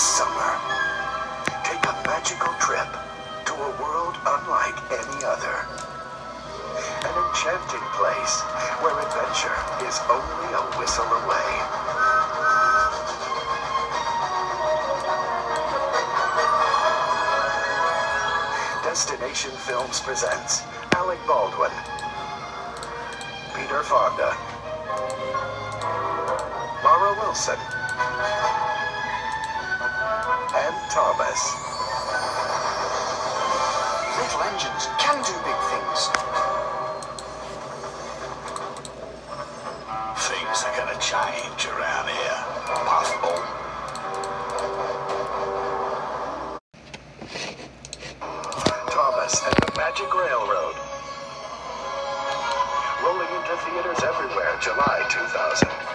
this summer. Take a magical trip to a world unlike any other. An enchanting place where adventure is only a whistle away. Destination Films presents Alec Baldwin, Peter Fonda, Mara Wilson, Thomas. Little engines can do big things. Things are gonna change around here, Puffball. Thomas and the Magic Railroad. Rolling into theaters everywhere July 2000.